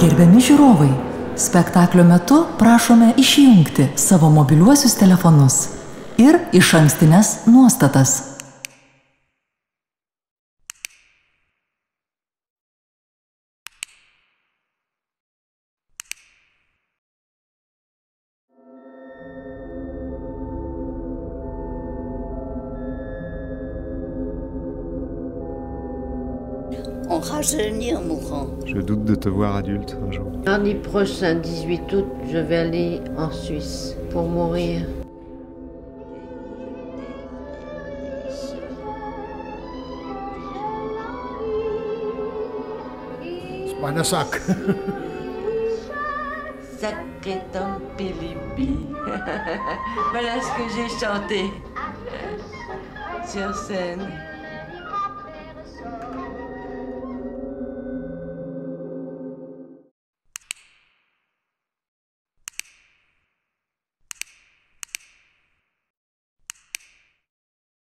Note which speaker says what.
Speaker 1: Gerbiami žiūrovai, spektaklio metu prašome išjungti savo mobiliuosius telefonus ir iš ankstines nuostatas.
Speaker 2: On rajeunit en mourant.
Speaker 3: Je doute de te voir adulte un jour.
Speaker 4: Mardi prochain, 18 août, je vais aller en Suisse pour mourir.
Speaker 5: Panasak.
Speaker 4: Sacré Tom Pilipi. voilà ce que j'ai chanté sur scène.